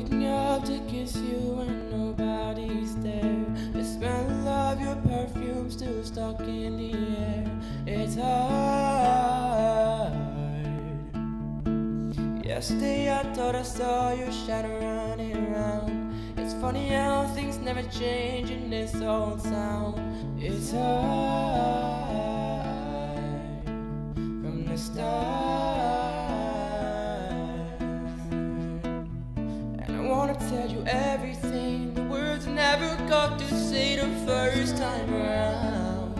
Waking up to kiss you when nobody's there. The smell of your perfume still stuck in the air. It's hard. Yesterday I thought I saw your shadow running around. It's funny how things never change in this old town. It's hard from the start. Everything the words never got to say the first time around.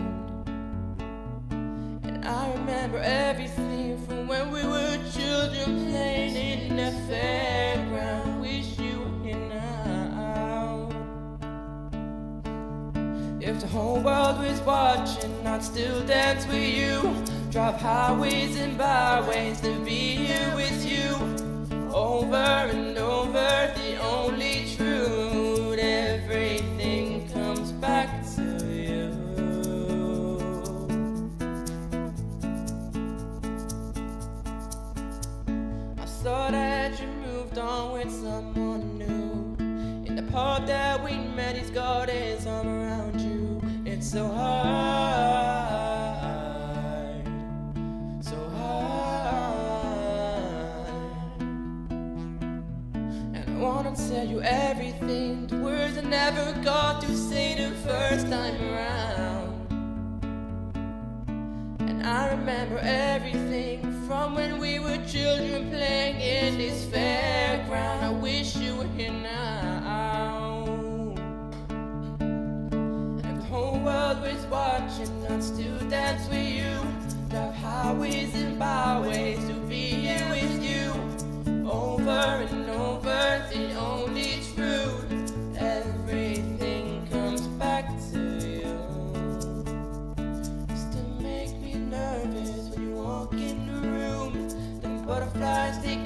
And I remember everything from when we were children playing in the fairground. Wish you were here now. If the whole world was watching, I'd still dance with you. Drive highways and byways to be here with you. Over and saw that you moved on with someone new. In the pub that we met, he's got his arm around you. It's so hard, so hard. And I wanna tell you everything, the words I never got to say the first time around. And I remember everything fairground. I wish you were here now. The whole world was watching, I'd still dance with you. Drive highways and byways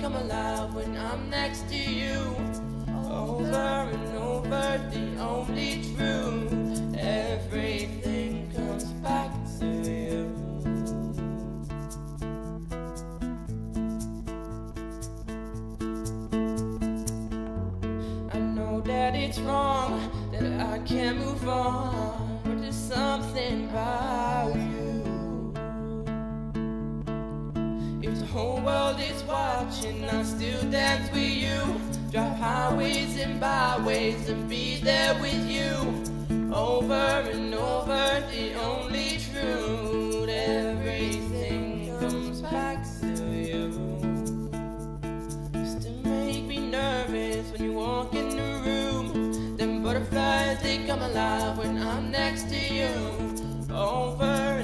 come alive when I'm next to you. Over and over, the only truth. Everything comes back to you. I know that it's wrong, that I can't move on, but there's something about watching I still dance with you. Drive highways and byways and be there with you. Over and over, the only truth Everything comes back to you. Used to make me nervous when you walk in the room. Them butterflies, they come alive when I'm next to you. Over